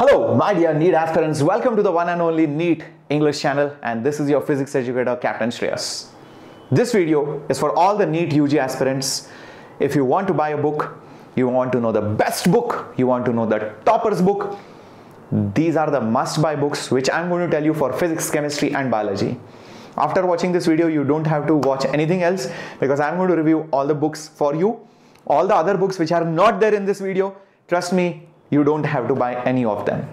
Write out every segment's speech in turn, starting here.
Hello, my dear NEET aspirants. Welcome to the one and only NEET English channel, and this is your physics educator, Captain Shreyas. This video is for all the NEET UG aspirants. If you want to buy a book, you want to know the best book, you want to know the topper's book, these are the must buy books which I'm going to tell you for physics, chemistry, and biology. After watching this video, you don't have to watch anything else because I'm going to review all the books for you. All the other books which are not there in this video, trust me, you don't have to buy any of them.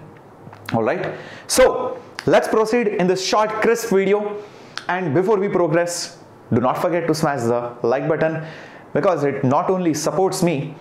Alright, so let's proceed in this short, crisp video. And before we progress, do not forget to smash the like button because it not only supports me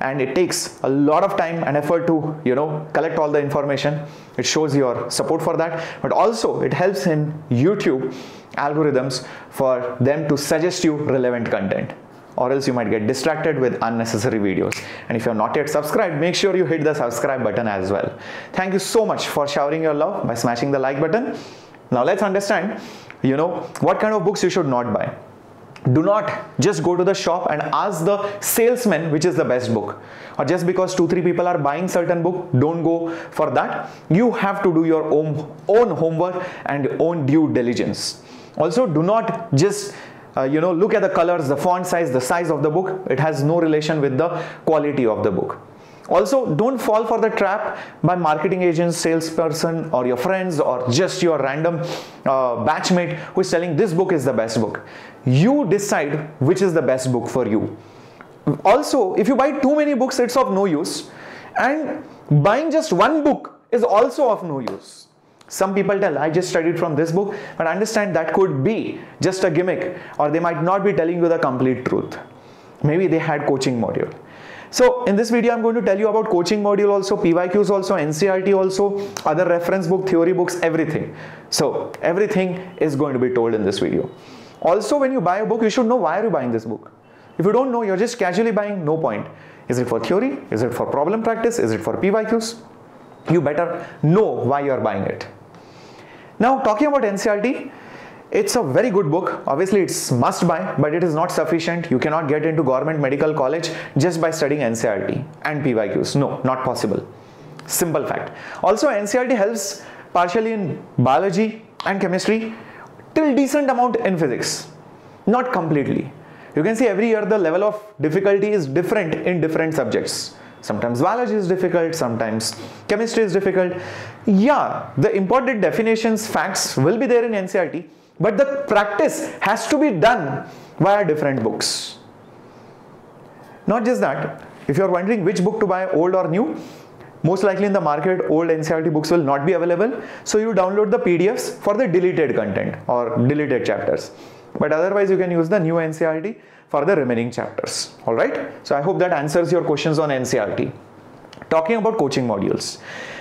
and it takes a lot of time and effort to you know collect all the information it shows your support for that but also it helps in youtube algorithms for them to suggest you relevant content or else you might get distracted with unnecessary videos. And if you're not yet subscribed make sure you hit the subscribe button as well. Thank you so much for showering your love by smashing the like button. Now let's understand you know what kind of books you should not buy. Do not just go to the shop and ask the salesman which is the best book. Or just because two three people are buying certain book don't go for that. You have to do your own own homework and own due diligence. Also do not just uh, you know look at the colors the font size the size of the book. It has no relation with the quality of the book. Also don't fall for the trap by marketing agents salesperson or your friends or just your random uh, batchmate who is telling this book is the best book. You decide which is the best book for you. Also if you buy too many books it's of no use. And buying just one book is also of no use some people tell i just studied from this book but understand that could be just a gimmick or they might not be telling you the complete truth maybe they had coaching module so in this video, I'm going to tell you about coaching module also, PYQs also, NCERT also, other reference book, theory books, everything. So everything is going to be told in this video. Also, when you buy a book, you should know why are you buying this book. If you don't know, you're just casually buying, no point. Is it for theory? Is it for problem practice? Is it for PYQs? You better know why you're buying it. Now, talking about NCERT, it's a very good book. Obviously, it's must buy, but it is not sufficient. You cannot get into government medical college just by studying NCERT and PYQs. No, not possible. Simple fact. Also, NCERT helps partially in biology and chemistry till decent amount in physics. Not completely. You can see every year the level of difficulty is different in different subjects. Sometimes biology is difficult, sometimes chemistry is difficult. Yeah, the important definitions, facts will be there in NCERT, but the practice has to be done via different books. Not just that, if you're wondering which book to buy, old or new, most likely in the market old NCERT books will not be available. So you download the PDFs for the deleted content or deleted chapters. But otherwise you can use the new NCERT for the remaining chapters. Alright. So I hope that answers your questions on NCERT. Talking about coaching modules.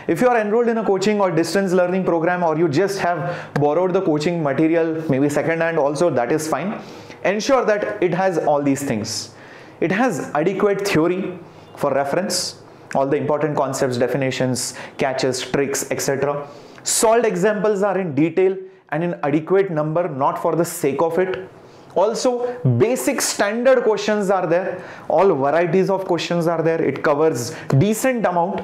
If you are enrolled in a coaching or distance learning program or you just have borrowed the coaching material, maybe second hand also, that is fine. Ensure that it has all these things. It has adequate theory for reference, all the important concepts, definitions, catches, tricks, etc. Solved examples are in detail and in adequate number, not for the sake of it. Also, basic standard questions are there. All varieties of questions are there. It covers decent amount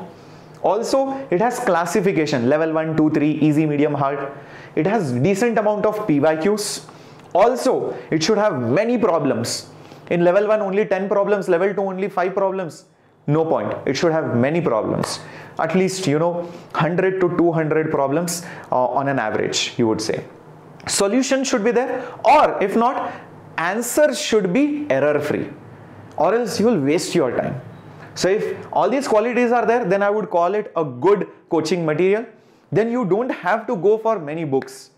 also, it has classification level 1, 2, 3, easy, medium, hard. It has decent amount of PYQs. Also, it should have many problems. In level 1 only 10 problems, level 2 only 5 problems. No point. It should have many problems. At least, you know, 100 to 200 problems uh, on an average, you would say. Solution should be there or if not, answer should be error free or else you will waste your time. So if all these qualities are there, then I would call it a good coaching material. Then you don't have to go for many books.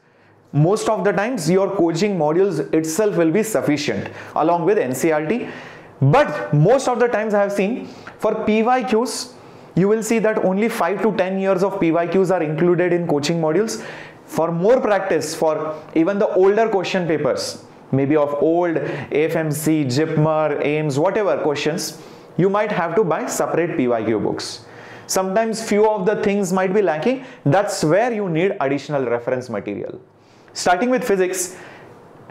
Most of the times your coaching modules itself will be sufficient along with NCERT. But most of the times I have seen for PYQs, you will see that only 5 to 10 years of PYQs are included in coaching modules. For more practice, for even the older question papers, maybe of old AFMC, JIPMER, AIIMS, whatever questions, you might have to buy separate PYQ books. Sometimes few of the things might be lacking. That's where you need additional reference material. Starting with physics,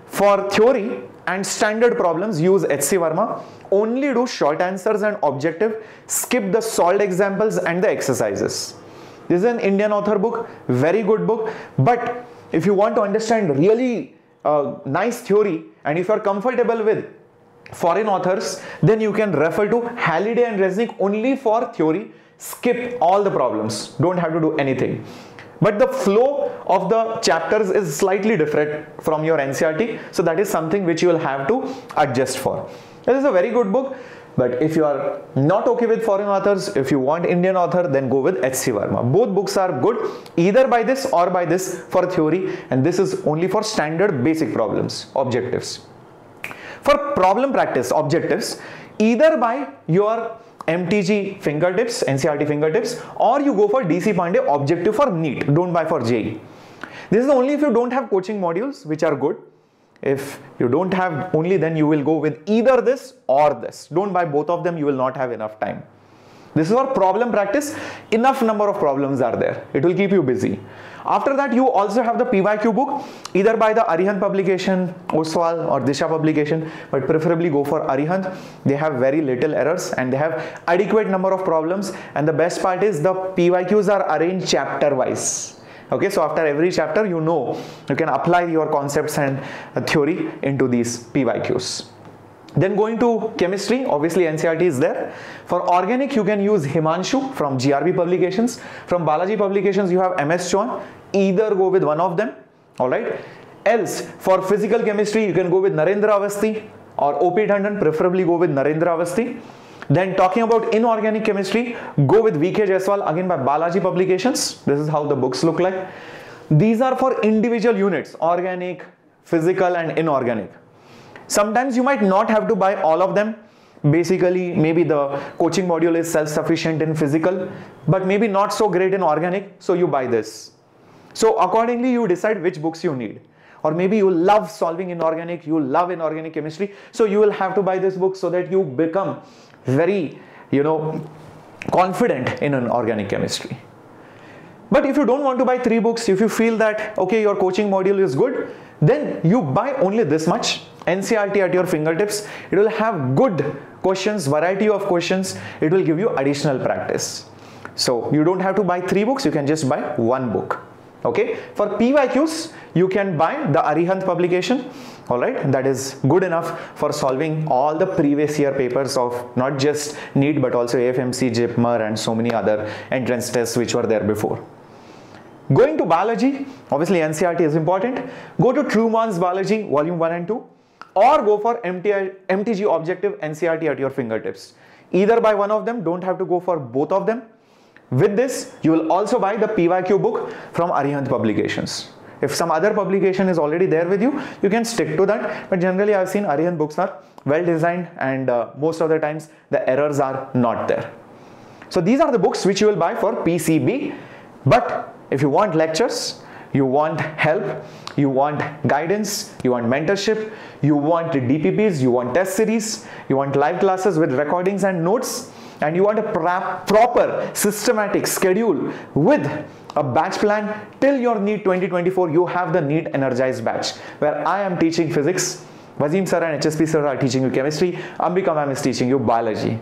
for theory and standard problems use HC Verma. Only do short answers and objective. Skip the solved examples and the exercises. This is an Indian author book, very good book. But if you want to understand really uh, nice theory and if you are comfortable with foreign authors, then you can refer to Halliday and Resnick only for theory. Skip all the problems. Don't have to do anything. But the flow of the chapters is slightly different from your NCERT. So that is something which you will have to adjust for. This is a very good book. But if you are not okay with foreign authors, if you want Indian author, then go with H.C. Verma. Both books are good either by this or by this for theory and this is only for standard basic problems, objectives. For problem practice objectives, either by your MTG fingertips, NCERT fingertips or you go for DC Pandey objective for NEET, don't buy for JEE. This is only if you don't have coaching modules which are good if you don't have only then you will go with either this or this. Don't buy both of them, you will not have enough time. This is our problem practice. Enough number of problems are there. It will keep you busy. After that, you also have the PYQ book, either by the Arihant publication, Oswal or Disha publication, but preferably go for Arihant. They have very little errors and they have adequate number of problems. And the best part is the PYQs are arranged chapter wise okay so after every chapter you know you can apply your concepts and theory into these pyqs then going to chemistry obviously ncert is there. For organic you can use himanshu from grb publications. From balaji publications you have ms chauhan. Either go with one of them all right? Else for physical chemistry you can go with narendra avasthi or op tandon preferably go with narendra avasthi then talking about inorganic chemistry, go with VK Jaiswal again by Balaji Publications. This is how the books look like. These are for individual units, organic, physical and inorganic. Sometimes you might not have to buy all of them. Basically, maybe the coaching module is self-sufficient in physical, but maybe not so great in organic, so you buy this. So accordingly, you decide which books you need or maybe you love solving inorganic you love inorganic chemistry so you will have to buy this book so that you become very you know confident in an organic chemistry. But if you don't want to buy three books if you feel that okay your coaching module is good then you buy only this much NCERT at your fingertips. It will have good questions variety of questions. It will give you additional practice. So you don't have to buy three books. You can just buy one book. Okay? For PYQs you can buy the Arihant publication all right that is good enough for solving all the previous year papers of not just NEET but also AFMC, JIPMER and so many other entrance tests which were there before. Going to biology, obviously NCERT is important. Go to Trueman's Biology volume 1 and 2 or go for MTG objective NCERT at your fingertips. Either buy one of them, don't have to go for both of them. With this, you will also buy the PYQ book from Arihant Publications. If some other publication is already there with you, you can stick to that. But generally, I've seen Arihant books are well designed and uh, most of the times the errors are not there. So these are the books which you will buy for PCB. But if you want lectures, you want help, you want guidance, you want mentorship, you want DPPs, you want test series, you want live classes with recordings and notes, and you want a proper systematic schedule with a batch plan till your NEET 2024 you have the NEET energized batch. Where I am teaching physics Wassim sir and HSP sir are teaching you chemistry Ambika ma'am is teaching you biology.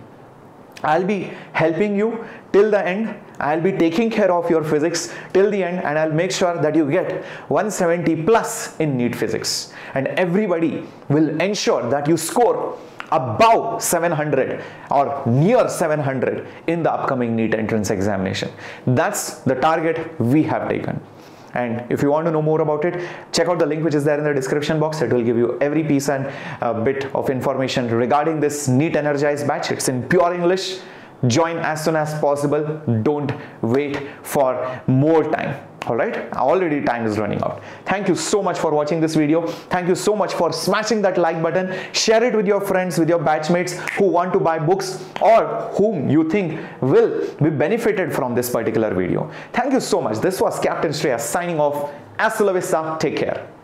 I'll be helping you till the end. I'll be taking care of your physics till the end and I'll make sure that you get 170 plus in NEET physics. And everybody will ensure that you score above 700 or near 700 in the upcoming NEET entrance examination. That's the target we have taken. And if you want to know more about it, check out the link which is there in the description box. It will give you every piece and uh, bit of information regarding this NEET energized batch. It's in pure English. Join as soon as possible. Don't wait for more time all right? Already time is running out. Thank you so much for watching this video. Thank you so much for smashing that like button. Share it with your friends with your batchmates who want to buy books or whom you think will be benefited from this particular video. Thank you so much. This was captain Shreyas signing off. Hasta la vista take care